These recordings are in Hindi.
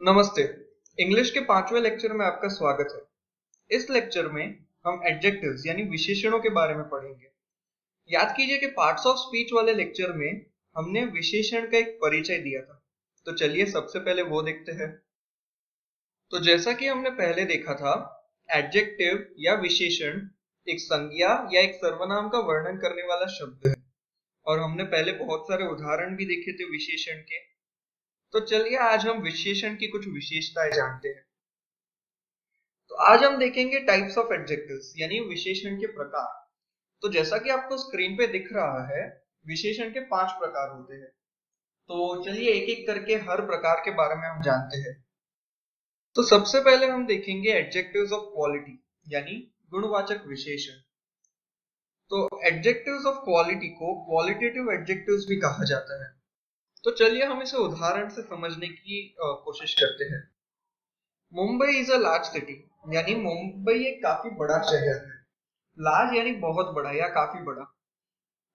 नमस्ते। इंग्लिश के पाँचवें लेक्चर में आपका स्वागत है। इस लेक्चर में हम एडजेक्टिव्स यानी विशेषणों के बारे में पढ़ेंगे। याद कीजिए कि पार्ट्स ऑफ़ स्पीच वाले लेक्चर में हमने विशेषण का एक परिचय दिया था। तो चलिए सबसे पहले वो देखते हैं। तो जैसा कि हमने पहले देखा था एडजेक्टिव या विशेषण एक संज्ञा या एक सर्वनाम का वर्णन करने वाला शब्द है। और हमने पहले बहुत सारे उदाहरण भी देखे थे विशेषण के। तो चलिए आज हम विशेषण की कुछ विशेषताएँ जानते हैं। तो आज हम देखेंगे टाइप्स ऑफ़ एडजेक्टिव्स यानी विशेषण के प्रकार। तो जैसा कि आपको स्क्रीन पे दिख रहा है, विशेषण के पाँच प्रकार होते हैं। तो चलिए एक एक करके हर प्रकार के बारे में हम जानते हैं। तो सबसे पहले हम देखेंगे एडजेक्टिव्स ऑफ़ क्वालिटी यानी गुणवाचक विशेषण। तो एडजेक्टिव्स ऑफ़ क्वालिटी को क्वालिटेटिव एडजेक्टिव्स भी कहा जाता है। तो चलिए हम इसे उदाहरण से समझने की कोशिश करते हैं। Mumbai is a large city यानी मुंबई एक काफ़ी बड़ा शहर है। लार्ज यानी बहुत बड़ा या काफ़ी बड़ा।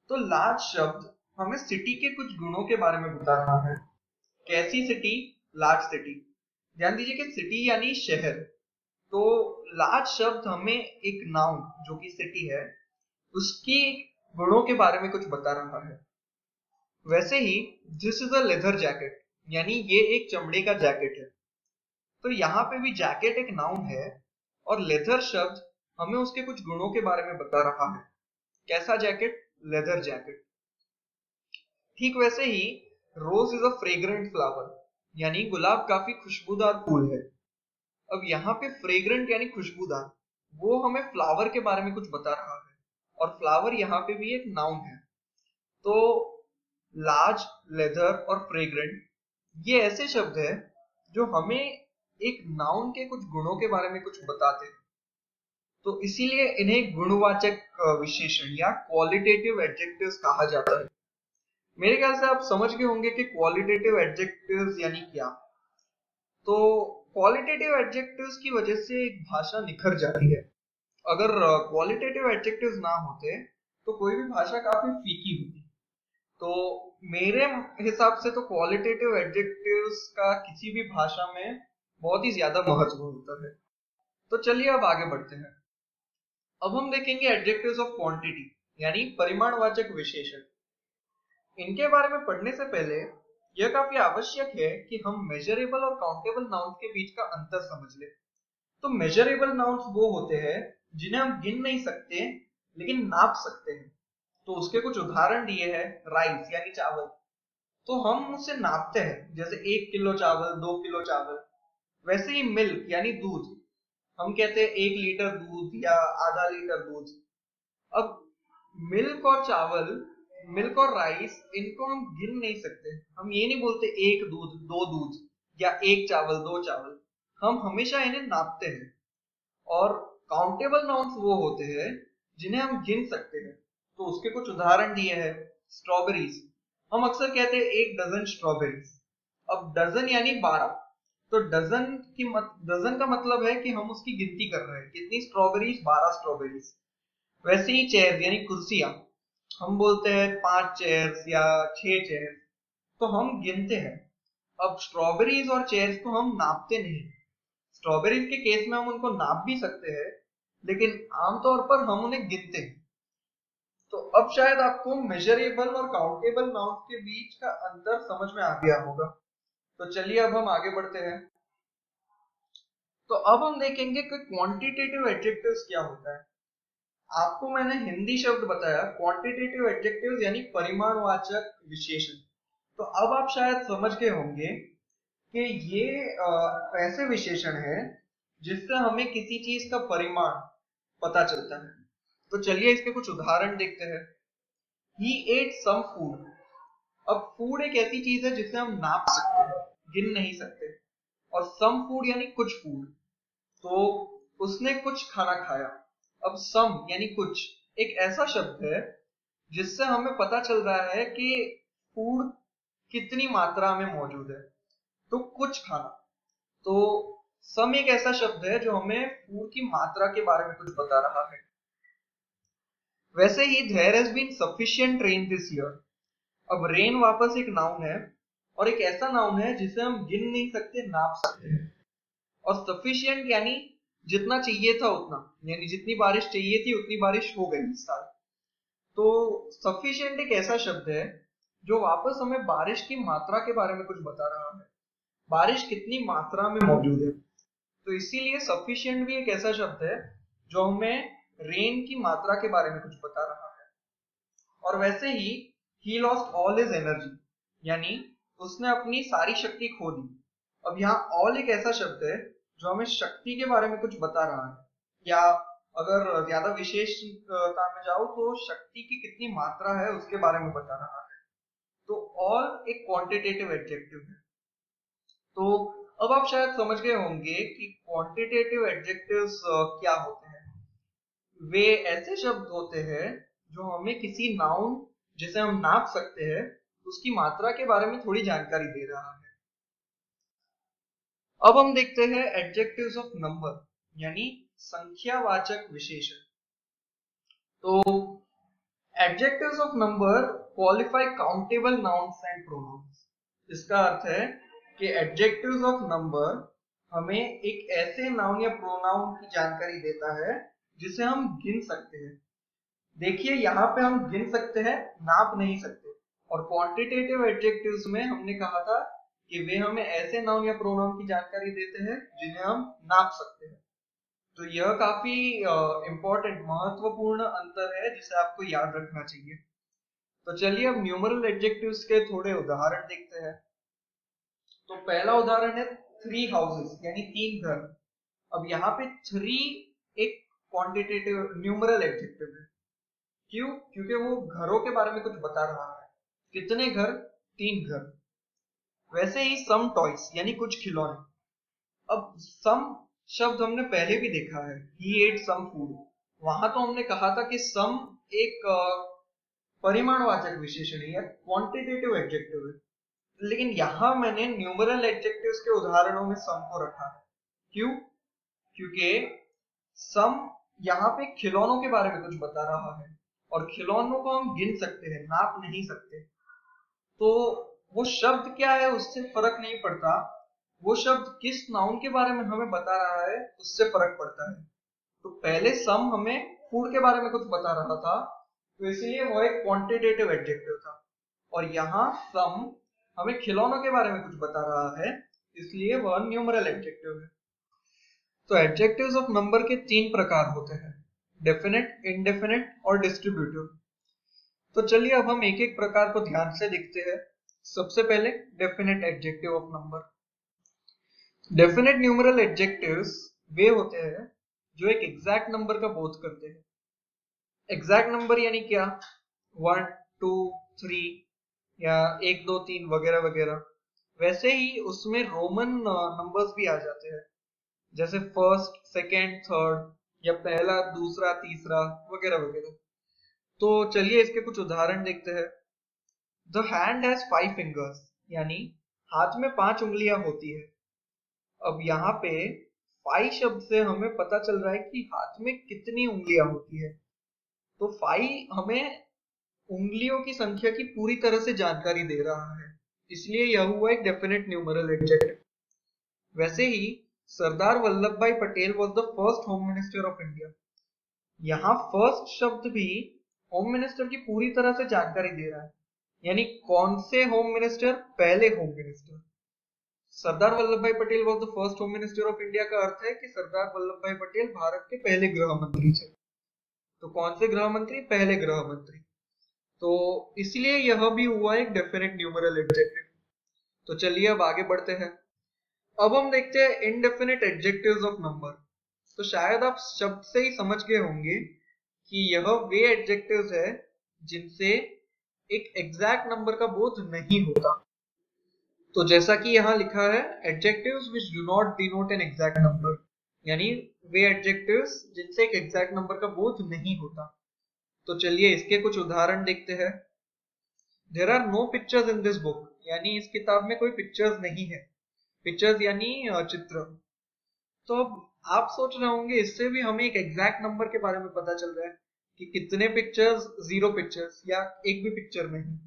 तो लार्ज शब्द हमें सिटी के कुछ गुणों के बारे में बता रहा है। कैसी सिटी लार्ज सिटी ध्यान दीजिए कि सिटी यानी शहर। तो लार्ज शब्द हमें एक नाउन जो कि सिटी है, उसकी गुणों के बारे में कुछ बता रहा है। वैसे ही this is a leather jacket यानी ये एक चमड़े का जैकेट है। तो यहाँ पे भी जैकेट एक नाउन है, और लेदर शब्द हमें उसके कुछ गुणों के बारे में बता रहा है। कैसा जैकेट लेदर जैकेट ठीक वैसे ही rose is a fragrant flower यानी गुलाब काफ़ी खुशबूदार फूल है। अब यहाँ पे फ्रेग्रेंट यानी खुशबूदार, वो हमें फ्लावर के बारे में कुछ बता रहा है, और फ्लावर यहाँ पे भी एक नाउन है। तो लार्ज, लेदर और फ्रेग्रेंट, ये ऐसे शब्द है जो हमें एक नाउन के कुछ गुणों के बारे में कुछ बताते हैं। तो इसीलिए इन्हें गुणवाचक विशेषण या क्वालिटेटिव एडजेक्टिव्स कहा जाता है। मेरे ख्याल से आप समझ गए होंगे कि क्वालिटेटिव एडजेक्टिव्स यानी क्या। तो क्वालिटेटिव एडजेक्टिव्स की वजह से एक भाषा निखर जाती है। अगर क्वालिटेटिव एडजेक्टिव्स ना होते तो कोई भी भाषा काफ़ी फीकी होती। तो मेरे हिसाब से तो क्वालिटेटिव एडजेक्टिव्स का किसी भी भाषा में बहुत ही ज़्यादा महत्व होता है। तो चलिए अब आगे बढ़ते हैं। अब हम देखेंगे एडजेक्टिव्स ऑफ़ क्वांटिटी यानी परिमाणवाचक विशेषण। इनके बारे में पढ़ने से पहले यह काफ़ी आवश्यक है कि हम मेजरेबल और काउंटेबल नाउन्स के बीच का अंतर समझ ले। तो मेजरेबल नाउन्स वो होते हैं जिन्हें हम गिन नहीं सकते, लेकिन नाप सकते हैं। तो उसके कुछ उदाहरण दिए हैं राइस यानी चावल। तो हम उसे नापते हैं, जैसे एक किलो चावल, दो किलो चावल। वैसे ही मिल्क यानी दूध। हम कहते हैं एक लीटर दूध या आधा लीटर दूध। अब मिल्क और चावल मिल्क और राइस इनको हम गिन नहीं सकते। हम ये नहीं बोलते एक दूध, दो दूध या एक चावल, दो चावल। हम हमेशा इन्हें नापते हैं। और काउंटेबल नाउन्स वो होते हैं जिन्हें हम गिन सकते हैं। तो उसके कुछ उदाहरण दिए हैं स्ट्रॉबेरीज हम अक्सर कहते हैं एक डजन स्ट्रॉबेरीज अब डजन यानी बारह। तो डजन की मत, डजन का मतलब है कि हम उसकी गिनती कर रहे हैं। कितनी स्ट्रॉबेरीज बारह स्ट्रॉबेरीज वैसे ही चेयर यानी कुर्सियाँ। हम बोलते हैं पाँच चेयर्स या छह चेयर तो हम गिनते हैं। अब स्ट्रॉबेरीज और चेयर्स को हम नापते नहीं। स्ट्रॉबेरीज के केस में हम उनको नाप भी सकते हैं लेकिन आमतौर पर हम उन्हें गिनते हैं। तो अब शायद आपको मेजरेबल और काउंटेबल नाउन के बीच का अंतर समझ में आ गया होगा। तो चलिए अब हम आगे बढ़ते हैं। तो अब हम देखेंगे कि क्वांटिटेटिव एडजेक्टिव्स क्या होता है। आपको मैंने हिंदी शब्द बताया क्वांटिटेटिव एडजेक्टिव्स यानी परिमाणवाचक विशेषण। तो अब आप शायद समझ गए होंगे कि ये ऐसे विशेषण है जिससे हमें किसी चीज़ का परिमाण पता चलता है। तो चलिए इसके कुछ उदाहरण देखते हैं। ही एट सम फ़ूड अब फ़ूड एक ऐसी चीज़ है जिसे हम नाप सकते हैं, गिन नहीं सकते। और सम फ़ूड यानी कुछ फ़ूड तो उसने कुछ खाना खाया। अब सम यानी कुछ एक ऐसा शब्द है जिससे हमें पता चल रहा है कि फ़ूड कितनी मात्रा में मौजूद है। तो कुछ खाना। तो सम एक ऐसा शब्द है जो हमें फ़ूड की मात्रा के बारे में कुछ बता रहा है। वैसे ही there has been sufficient rain this year अब रेन वापस एक नाउन है और एक ऐसा नाउन है जिसे हम गिन नहीं सकते, नाप सकते हैं। और सफिशियंट यानी जितना चाहिए था उतना। यानी जितनी बारिश चाहिए थी, उतनी बारिश हो गई इस साल। तो सफिशियंट एक ऐसा शब्द है जो वापस हमें बारिश की मात्रा के बारे में कुछ बता रहा है। बारिश कितनी मात्रा में मौजूद है। तो इसीलिए सफिशियंट भी एक ऐसा शब्द है जो हमें रेन की मात्रा के बारे में कुछ बता रहा है। और वैसे ही he lost all his energy यानी, उसने अपनी सारी शक्ति खो दी। अब यहाँ ऑल एक ऐसा शब्द है, जो हमें शक्ति के बारे में कुछ बता रहा है। या अगर ज़्यादा विशेषता में जाओ तो शक्ति की कितनी मात्रा है, उसके बारे में बता रहा है। तो ऑल एक क्वांटिटेटिव एडजेक्टिव है। तो अब आप शायद समझ गए होंगे कि क्वांटिटेटिव एडजेक्टिव्स क्या होते हैं। वे ऐसे शब्द होते हैं जो हमें किसी नाउन जिसे हम नाप सकते हैं, उसकी मात्रा के बारे में थोड़ी जानकारी दे रहा है। अब हम देखते हैं एडजेक्टिव्स ऑफ़ नंबर यानी संख्यावाचक विशेषण। तो adjectives of number qualify countable nouns and pronouns इसका अर्थ है कि एडजेक्टिव्स ऑफ़ नंबर हमें एक ऐसे नाउन या प्रोनाउन की जानकारी देता है जिसे हम गिन सकते हैं। देखिए, यहाँ पे हम गिन सकते हैं, नाप नहीं सकते। और क्वांटिटेटिव एडजेक्टिव्स में हमने कहा था कि वे हमें ऐसे नाउन या प्रोनाउन की जानकारी देते हैं, जिन्हें हम नाप सकते हैं। तो यह काफ़ी इंपॉर्टेंट महत्वपूर्ण अंतर है, जिसे आपको याद रखना चाहिए। तो चलिए अब न्यूमरल एडजेक्टिव्स के थोड़े उदाहरण देखते हैं। तो पहला उदाहरण है थ्री हाउसेस यानी तीन घर। अब यहाँ पे थ्री एक क्वांटिटेटिव न्यूमरल एडजेक्टिव है। क्यों? क्योंकि वो घरों के बारे में कुछ बता रहा है। कितने घर? तीन घर। वैसे ही सम टॉयस यानी कुछ खिलौने। अब सम शब्द हमने पहले भी देखा है। ही एट सम फ़ूड वहाँ तो हमने कहा था कि सम एक परिमाणवाचक विशेषण है क्वांटिटेटिव एडजेक्टिव है। लेकिन यहाँ मैंने न्यूमरल एडजेक्टिव्स के उदाहरणों में सम को रखा। क्यों? क्योंकि सम यहाँ पे खिलौनों के बारे में कुछ बता रहा है और खिलौनों को हम गिन सकते हैं, नाप नहीं सकते। तो वो शब्द क्या है, उससे फ़र्क नहीं पड़ता। वो शब्द किस नाउन के बारे में हमें बता रहा है, उससे फ़र्क पड़ता है। तो पहले सम हमें फ़ूड के बारे में कुछ बता रहा था तो इसलिए वो एक क्वांटिटेटिव एडजेक्टिव था। और यहाँ सम हमें खिलौनों के बारे में कुछ बता रहा है, इसलिए वह न्यूमरल एडजेक्टिव है। तो एडजेक्टिव्स ऑफ़ नंबर के तीन प्रकार होते हैं डेफिनेट इनडेफिनेट और डिस्ट्रीब्यूटिव तो चलिए अब हम एक एक प्रकार को ध्यान से देखते हैं। सबसे पहले definite adjective of number definite numeral adjectives वे होते हैं जो एक एग्जैक्ट नंबर का बोध करते हैं। एग्जैक्ट नंबर यानी क्या? वन टू थ्री या एक दो तीन वगैरह वगैरह। वैसे ही उसमें रोमन नंबर्स uh, भी आ जाते हैं। जैसे फ़र्स्ट सेकेंड थर्ड या पहला, दूसरा, तीसरा, वगैरह वगैरह। तो चलिए इसके कुछ उदाहरण देखते हैं। The hand has five fingers यानी हाथ में पाँच उंगलियाँ होती है। अब यहाँ पे फाइव शब्द से हमें पता चल रहा है कि हाथ में कितनी उंगलियाँ होती है। तो फाइव हमें उंगलियों की संख्या की पूरी तरह से जानकारी दे रहा है। इसलिए यह हुआ एक डेफिनेट न्यूमरल एडजेक्टिव वैसे ही Sardar Vallabhbhai Patel was the first home minister of India यहाँ फ़र्स्ट शब्द भी होम मिनिस्टर की पूरी तरह से जानकारी दे रहा है। यानी कौन से होम मिनिस्टर पहले home minister Sardar Vallabhbhai Patel was the first home minister of India का अर्थ है कि सरदार वल्लभ भाई पटेल भारत के पहले गृह मंत्री थे। तो कौन से गृह मंत्री पहले गृह मंत्री तो इसलिए यह भी हुआ एक डेफिनेट न्यूमरल एडजेक्टिव तो चलिए अब आगे बढ़ते हैं। अब हम देखते हैं इनडेफिनेट एडजेक्टिव्स ऑफ़ नंबर तो शायद आप शब्द से ही समझ गए होंगे कि यह वे एडजेक्टिव्स है जिनसे एक एग्जैक्ट नंबर का बोध नहीं होता। तो जैसा कि यहाँ लिखा है adjectives which do not denote an exact number यानी वे एडजेक्टिव्स जिनसे एक एग्जैक्ट नंबर का बोध नहीं होता। तो चलिए इसके कुछ उदाहरण देखते हैं। There are no pictures in this book यानी इस किताब में कोई पिक्चर्स नहीं है। पिक्चर्स यानी चित्र। तो अब आप सोच रहे होंगे, इससे भी हमें एक एग्जैक्ट नंबर के बारे में पता चल रहा है कि कितने पिक्चर्स ज़ीरो पिक्चर्स या एक भी पिक्चर नहीं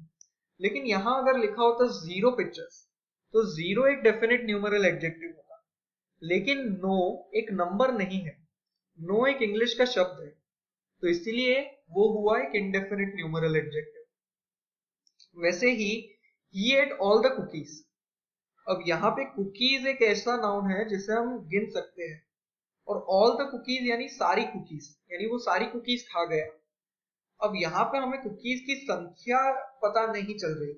लेकिन यहाँ अगर लिखा होता ज़ीरो पिक्चर्स तो ज़ीरो एक डेफिनेट न्यूमरल एडजेक्टिव होगा। लेकिन नो एक नंबर नहीं है। नो एक इंग्लिश का शब्द है। तो इसीलिए वो हुआ एक इंडेफिनेट न्यूमरल एडजेक्टिव वैसे ही he ate all the cookies अब यहाँ पे कुकीज एक ऐसा नाउन है जिसे हम गिन सकते हैं। और ऑल द कुकीज यानी सारी कुकीज यानी वो सारी कुकीज खा गया। अब यहाँ पे हमें कुकीज की संख्या पता नहीं चल रही,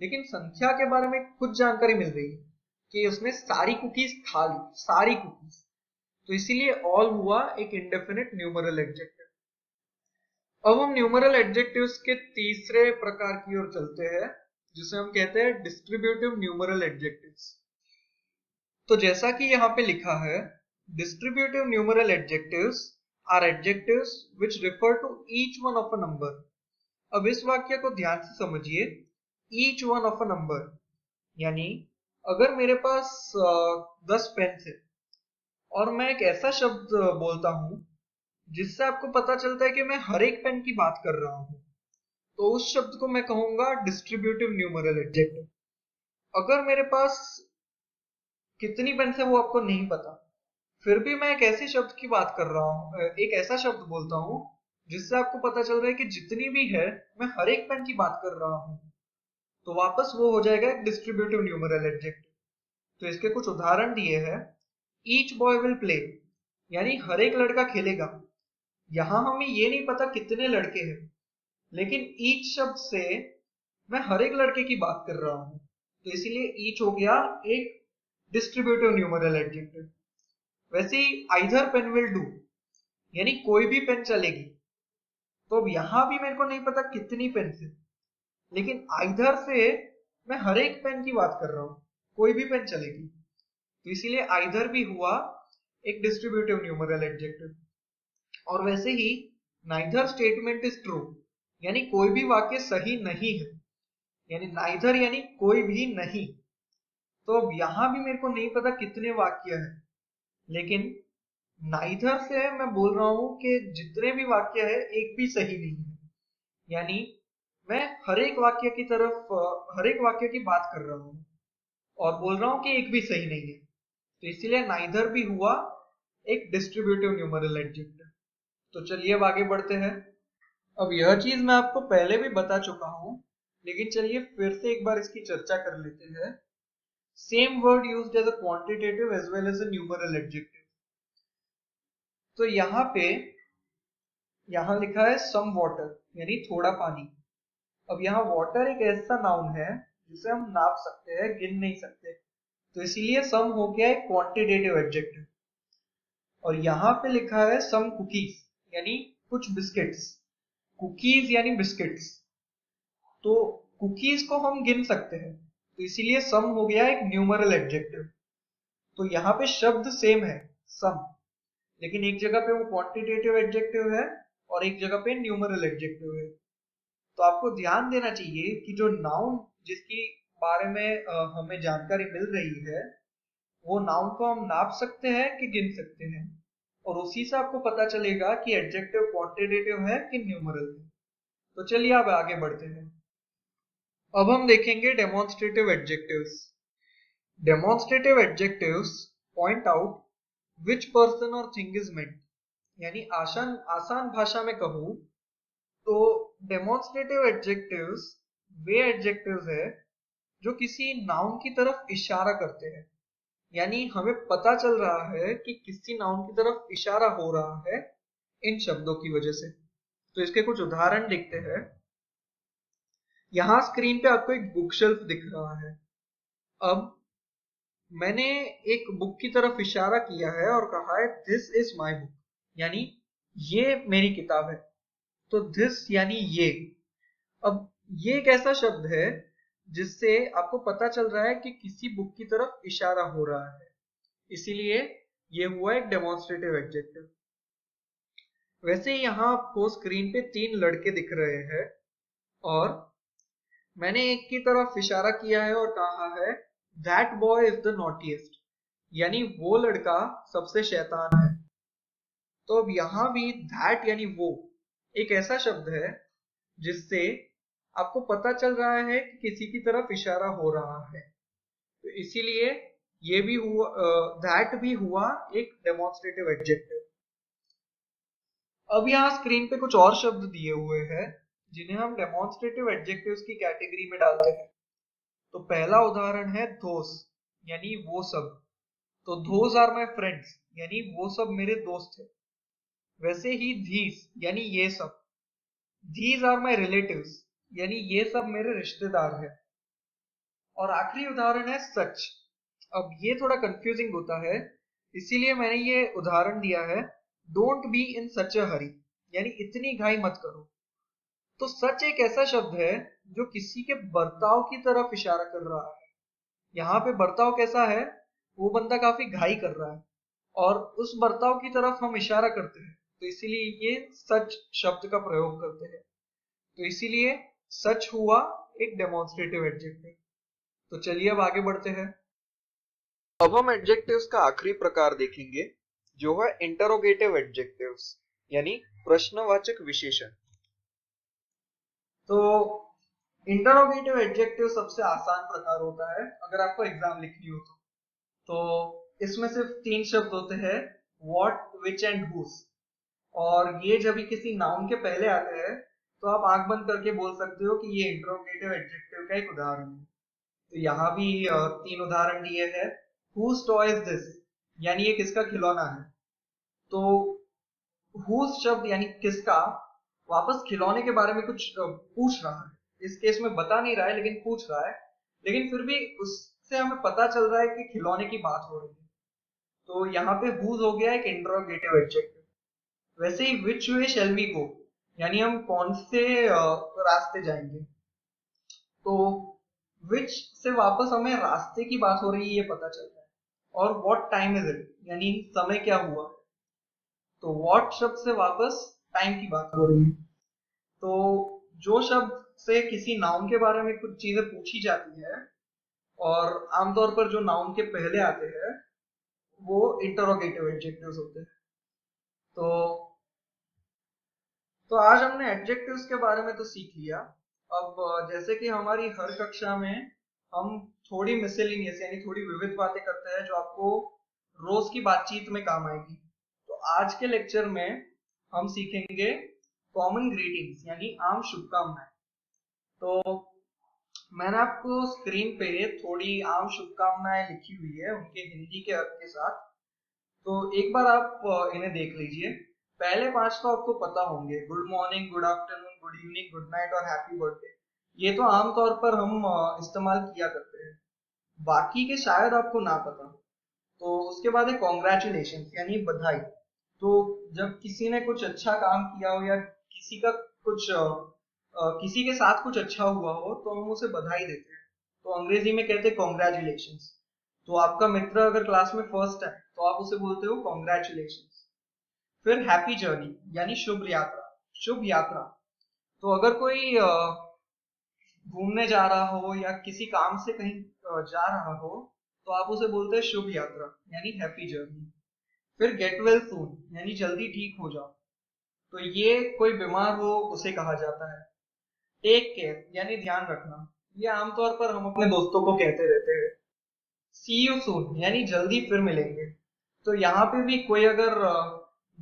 लेकिन संख्या के बारे में कुछ जानकारी मिल रही है कि उसने सारी कुकीज खा ली, सारी कुकीज तो इसीलिए ऑल हुआ एक इंडेफिनेट न्यूमरल एडजेक्टिव अब हम न्यूमरल एडजेक्टिव्स के तीसरे प्रकार की ओर चलते हैं। जिसे हम कहते हैं डिस्ट्रीब्यूटिव न्यूमरल एडजेक्टिव्स तो जैसा कि यहाँ पे लिखा है distributive numeral adjectives are adjectives which refer to each one of a number अब इस वाक्य को ध्यान से समझिए। Each one of a number यानी, अगर मेरे पास दस पेन थे और मैं एक ऐसा शब्द बोलता हूँ, जिससे आपको पता चलता है कि मैं हर एक पेन की बात कर रहा हूँ। तो उस शब्द को मैं कहूँगा डिस्ट्रीब्यूटिव न्यूमरल एडजेक्टिव अगर मेरे पास कितनी पेन है वो आपको नहीं पता, फिर भी मैं एक ऐसे शब्द की बात कर रहा हूँ एक ऐसा शब्द बोलता हूँ, जिससे आपको पता चल रहा है कि जितनी भी है, मैं हर एक पेन की बात कर रहा हूँ। तो वापस वो हो जाएगा डिस्ट्रीब्यूटिव न्यूमरल एडजेक्टिव तो इसके कुछ उदाहरण दिए हैं। ईच बॉय विल प्ले यानी हर एक लड़का खेलेगा। यहाँ हमें ये नहीं पता कितने लड़के हैं। लेकिन ईच शब्द से मैं हर एक लड़के की बात कर रहा हूँ। तो इसीलिए ईच हो गया एक डिस्ट्रीब्यूटिव न्यूमरल एडजेक्टिव वैसे ही आइधर पेन विल डू यानी कोई भी पेन चलेगी। तो अब यहाँ भी मेरे को नहीं पता कितनी पेन से लेकिन आइधर से मैं हर एक पेन की बात कर रहा हूँ, कोई भी पेन चलेगी। तो इसीलिए आइधर भी हुआ एक डिस्ट्रीब्यूटिव न्यूमरल एडजेक्टिव और वैसे ही नाइधर स्टेटमेंट इज़ ट्रू यानी कोई भी वाक्य सही नहीं है, यानी नाइधर यानी कोई भी नहीं। तो अब यहाँ भी मेरे को नहीं पता कितने वाक्य है, लेकिन नाइधर से मैं बोल रहा हूँ कि जितने भी वाक्य है, एक भी सही नहीं है। यानी मैं हर एक वाक्य की तरफ़, हर एक वाक्य की बात कर रहा हूँ और बोल रहा हूँ कि एक भी सही नहीं है। तो इसीलिए नाइधर भी हुआ एक डिस्ट्रीब्यूटिव न्यूमरल एडजेक्टिव तो चलिए अब आगे बढ़ते हैं। अब यह चीज़ मैं आपको पहले भी बता चुका हूँ, लेकिन चलिए फिर से एक बार इसकी चर्चा कर लेते हैं। Same word use as a quantitative as well as a numeral adjective तो यहाँ पे, यहाँ लिखा है सम वाटर यानी थोड़ा पानी। अब यहाँ वाटर एक ऐसा नाउन है, जिसे हम नाप सकते हैं, गिन नहीं सकते। तो इसीलिए सम हो गया एक क्वांटिटेटिव एडजेक्टिव और यहाँ पे लिखा है सम कुकीज यानी कुछ बिस्किट्स कुकीज यानी बिस्किट्स तो कुकीज को हम गिन सकते हैं। तो इसीलिए सम हो गया एक न्यूमरल एडजेक्टिव तो यहाँ पे शब्द सेम है सम लेकिन एक जगह पे वो क्वांटिटेटिव एडजेक्टिव है और एक जगह पे न्यूमरल एडजेक्टिव है। तो आपको ध्यान देना चाहिए कि जो नाउन जिसकी बारे में हमें जानकारी मिल रही है, वो नाउन को हम नाप सकते हैं कि गिन सकते हैं। और उसी से आपको पता चलेगा कि एडजेक्टिव क्वांटिटेटिव है कि न्यूमरल है। तो चलिए अब आगे बढ़ते हैं। अब हम देखेंगे demonstrative adjectives demonstrative adjectives point out which person और थिंग इज़ मेंट यानी आसान आसान भाषा में कहूँ तो डेमोन्स्ट्रेटिव एडजेक्टिव्स वे एडजेक्टिव्स है जो किसी नाउन की तरफ़ इशारा करते हैं। यानी हमें पता चल रहा है कि किसी नाउन की तरफ़ इशारा हो रहा है इन शब्दों की वजह से। तो इसके कुछ उदाहरण देखते हैं। यहाँ स्क्रीन पे आपको एक बुक शेल्फ दिख रहा है। अब मैंने एक बुक की तरफ़ इशारा किया है और कहा है दिस इज़ माई बुक यानी ये मेरी किताब है। तो दिस यानी ये। अब ये एक ऐसा शब्द है जिससे आपको पता चल रहा है कि किसी बुक की तरफ़ इशारा हो रहा है। इसीलिए ये हुआ एक डेमोन्स्ट्रेटिव एडजेक्टिव वैसे यहाँ आपको स्क्रीन पे तीन लड़के दिख रहे हैं और मैंने एक की तरफ़ इशारा किया है और कहा है that boy is the naughtiest यानी वो लड़का सबसे शैतान है। तो अब यहाँ भी दैट यानी वो एक ऐसा शब्द है जिससे आपको पता चल रहा है कि किसी की तरफ़ इशारा हो रहा है। तो इसीलिए ये भी हुआ दैट भी हुआ एक डेमोन्स्ट्रेटिव एडजेक्टिव अब यहाँ स्क्रीन पे कुछ और शब्द दिए हुए हैं, जिन्हें हम डेमोन्स्ट्रेटिव एडजेक्टिव्स की कैटेगरी में डालते हैं। तो पहला उदाहरण है धोस यानी वो सब। तो धोज आर माई फ्रेंड्स यानी वो सब मेरे दोस्त है। वैसे ही धीस यानी ये सब। धीज आर माई रिलेटिव्स यानी ये सब मेरे रिश्तेदार हैं। और आखिरी उदाहरण है सच। अब ये थोड़ा कंफ्यूजिंग होता है, इसीलिए मैंने ये उदाहरण दिया है डोंट बी इन सच अ हरी यानी इतनी घाई मत करो। तो सच एक ऐसा शब्द है, जो किसी के बर्ताव की तरफ़ इशारा कर रहा है। यहाँ पे बर्ताव कैसा है? वो बंदा काफ़ी घाई कर रहा है। और उस बर्ताव की तरफ़ हम इशारा करते हैं। तो इसीलिए ये सच शब्द का प्रयोग करते हैं। तो इसीलिए सच हुआ एक डेमोन्स्ट्रेटिव एडजेक्टिव तो चलिए अब आगे बढ़ते हैं। अब हम एडजेक्टिव्स का आखिरी प्रकार देखेंगे, जो है इंटरोगेटिव एडजेक्टिव्स यानी प्रश्नवाचक विशेषण। तो इंटरोगेटिव एडजेक्टिव सबसे आसान प्रकार होता है, अगर आपको एग्ज़ाम लिखनी हो तो। तो इसमें सिर्फ़ तीन शब्द होते हैं वॉट विच एंड हुज और ये जब किसी नाउन के पहले आते हैं तो आप आँख बंद करके बोल सकते हो कि ये इंटरोगेटिव एडजेक्टिव का एक उदाहरण है। तो यहाँ भी तीन उदाहरण दिए हैं। दिस यानी ये किसका खिलौना है? तो शब्द यानी किसका वापस खिलौने के बारे में कुछ पूछ रहा है। इस केस में बता नहीं रहा है, लेकिन पूछ रहा है। लेकिन फिर भी उससे हमें पता चल रहा है कि खिलौने की बात हो रही है। तो यहाँ पे हुज हो गया एक इंट्रोगेटिव एडजेक्टिव वैसे ही विच वे शेल वी गो यानी हम कौन से रास्ते जाएँगे? तो विच से वापस हमें रास्ते की बात हो रही है, ये पता चलता है। और व्हाट टाइम इज़ इट यानी समय क्या हुआ? तो व्हाट शब्द से वापस टाइम की बात हो रही है। तो जो शब्द से किसी नाउन के बारे में कुछ चीज़ें पूछी जाती है, और आमतौर पर जो नाउन के पहले आते हैं, वो इंटरोगेटिव एडजेक्टिव्स होते हैं। तो तो आज हमने एडजेक्टिव्स के बारे में तो सीख लिया। अब जैसे कि हमारी हर कक्षा में हम थोड़ी मिसेलिनियस यानी थोड़ी विविध बातें करते हैं जो आपको रोज की बातचीत में काम आएगी। तो आज के लेक्चर में हम सीखेंगे कॉमन ग्रीटिंग्स यानी आम शुभकामनाएँ। तो मैंने आपको स्क्रीन पे थोड़ी आम शुभकामनाएँ लिखी हुई है उनके हिंदी के अर्थ के साथ। तो एक बार आप इन्हें देख लीजिए। पहले पाँच तो आपको पता होंगे। Good morning good afternoon good evening good night और हैप्पी बर्थडे ये तो आमतौर पर हम इस्तेमाल किया करते हैं। बाकी के शायद आपको ना पता तो उसके बाद है कॉन्ग्रेचुलेशन यानी बधाई। तो जब किसी ने कुछ अच्छा काम किया हो या किसी का कुछ किसी के साथ कुछ अच्छा हुआ हो तो हम उसे बधाई देते हैं। तो अंग्रेज़ी में कहते हैं कॉन्ग्रेचुलेशन तो आपका मित्र अगर क्लास में फ़र्स्ट है तो आप उसे बोलते हो कॉन्ग्रेचुलेशन फिर हैप्पी जर्नी यानी शुभ यात्रा शुभ यात्रा। तो अगर कोई घूमने जा रहा हो या किसी काम से कहीं जा रहा हो तो आप उसे बोलते हैं शुभ यात्रा, यानी हैप्पी जर्नी फिर गेट वेल सून यानी जल्दी ठीक हो जाओ। तो ये कोई बीमार हो, उसे कहा जाता है। टेक केयर यानी ध्यान रखना। ये आमतौर पर हम अपने दोस्तों को कहते रहते हैं। सी यू सून यानी जल्दी फिर मिलेंगे। तो यहाँ पे भी कोई अगर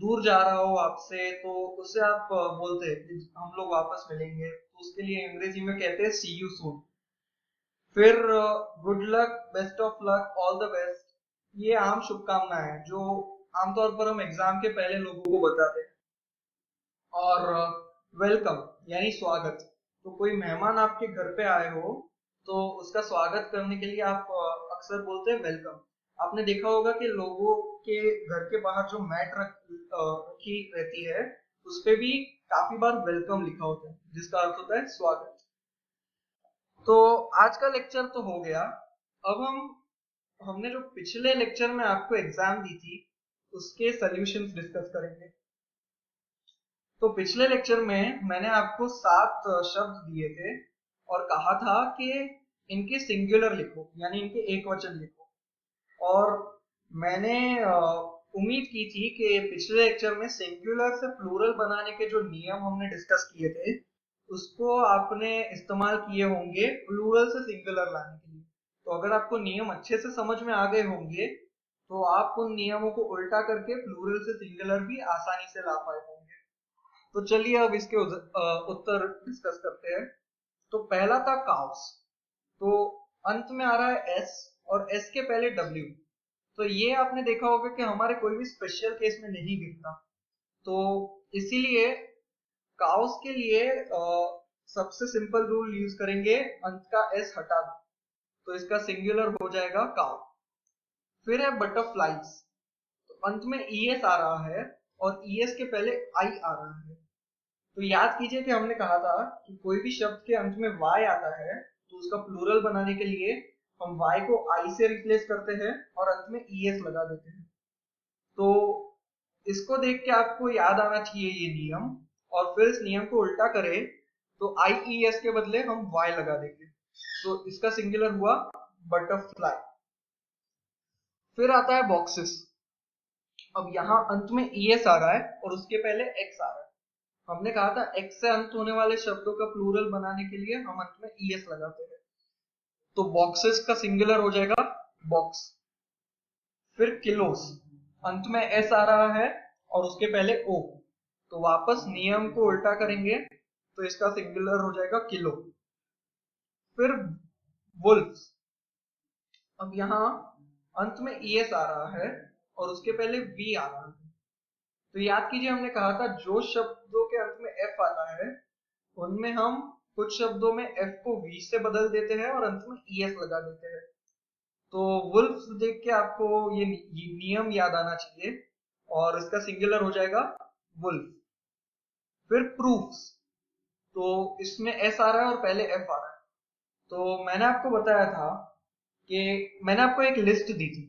दूर जा रहा हो आपसे तो उससे आप बोलते हम लोग वापस मिलेंगे। तो उसके लिए अंग्रेज़ी में कहते हैं सी यू सून फिर good luck best of luck all the best ये आम शुभकामनाएँ हैं, जो आमतौर पर हम एग्ज़ाम के पहले लोगों को बताते हैं। और वेलकम यानी स्वागत। तो कोई मेहमान आपके घर पे आए हो तो उसका स्वागत करने के लिए आप अक्सर बोलते हैं वेलकम आपने देखा होगा कि लोगों के घर के बाहर जो मैट रख रखी रहती है, उस पे भी काफ़ी बार वेलकम लिखा होता है, जिसका अर्थ होता है स्वागत। तो आज का लेक्चर तो हो गया। अब हम, हमने जो पिछले लेक्चर में आपको एग्ज़ाम दी थी, उसके सॉल्यूशंस डिस्कस करेंगे। तो पिछले लेक्चर में मैंने आपको सात शब्द दिए थे, और कहा था कि इनके सिंगुलर लिखो, यानी इनके एक वचन लिखो। और मैंने उम्मीद की थी कि पिछले लेक्चर में सिंगुलर से प्लूरल बनाने के जो नियम हमने डिस्कस किए थे, उसको आपने इस्तेमाल किए होंगे प्लूरल से सिंगुलर लाने के लिए। तो अगर आपको नियम अच्छे से समझ में आ गए होंगे तो आप उन नियमों को उल्टा करके प्लूरल से सिंगुलर भी आसानी से ला पाए होंगे। तो चलिए अब इसके उत्तर डिस्कस करते हैं। तो पहला था काउस तो अंत में आ रहा है एस और एस के पहले डब्ल्यू तो ये आपने देखा होगा कि हमारे कोई भी स्पेशल केस में नहीं गिरता तो इसीलिए काउस के लिए आ, सबसे सिंपल रूल यूज़ करेंगे अंत का एस हटा दो। तो इसका सिंगुलर हो जाएगा काउ फिर है बटरफ्लाइज तो अंत में ईएस आ रहा है और ई एस के पहले आई आ रहा है। तो याद कीजिए कि हमने कहा था कि कोई भी शब्द के अंत में वाई आता है तो उसका प्लूरल बनाने के लिए हम वाई को आई से रिप्लेस करते हैं और अंत में ईएस लगा देते हैं। तो इसको देख के आपको याद आना चाहिए ये नियम। और फिर इस नियम को उल्टा करें तो आई ई एस के बदले हम वाई लगा देंगे। तो इसका सिंगुलर हुआ बटरफ्लाई फिर आता है बॉक्सेस अब यहाँ अंत में ईएस आ रहा है और उसके पहले एक्स आ रहा है। हमने कहा था एक्स से अंत होने वाले शब्दों का प्लूरल बनाने के लिए हम अंत में ईएस लगाते हैं। तो बॉक्सेस का सिंगुलर हो जाएगा बॉक्स फिर किलोस अंत में एस आ रहा है और उसके पहले ओ तो वापस नियम को उल्टा करेंगे तो इसका सिंगुलर हो जाएगा किलो फिर वुल्फ अब यहाँ अंत में ईएस आ रहा है और उसके पहले वी आ रहा है. तो याद कीजिए हमने कहा था, जो शब्दों के अंत में एफ़ आता है, उनमें हम कुछ शब्दों में एफ़ को वी से बदल देते हैं और अंत में ई एस लगा देते हैं। तो वुल्फ देख के आपको ये नियम याद आना चाहिए और इसका सिंगुलर हो जाएगा वुल्फ फिर प्रूफ्स तो इसमें एस आ रहा है और पहले एफ़ आ रहा है। तो मैंने आपको बताया था कि मैंने आपको एक लिस्ट दी थी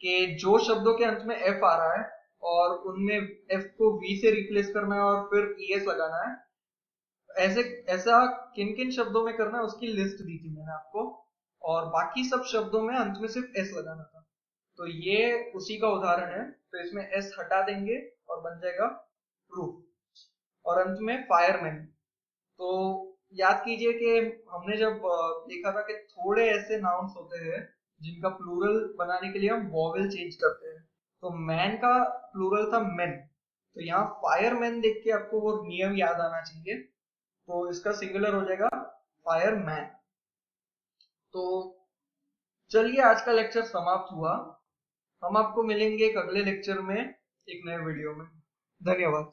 कि जो शब्दों के अंत में एफ़ आ रहा है और उनमें एफ़ को वी से रिप्लेस करना है और फिर ई एस लगाना है। ऐसे, ऐसा किन किन शब्दों में करना है, उसकी लिस्ट दी थी मैंने आपको। और बाकी सब शब्दों में अंत में सिर्फ़ एस लगाना था। तो ये उसी का उदाहरण है। तो इसमें एस हटा देंगे और बन जाएगा प्रूफ और अंत में फायरमैन तो याद कीजिए कि हमने जब देखा था कि थोड़े ऐसे नाउन्स होते हैं, जिनका प्लूरल बनाने के लिए हम वॉवेल चेंज करते हैं। तो मैन का प्लूरल था मेन तो यहाँ फायर मैन देख के आपको वो नियम याद आना चाहिए। तो इसका सिंगुलर हो जाएगा फायर मैन तो चलिए आज का लेक्चर समाप्त हुआ। हम आपको मिलेंगे एक अगले लेक्चर में, एक नए वीडियो में। धन्यवाद।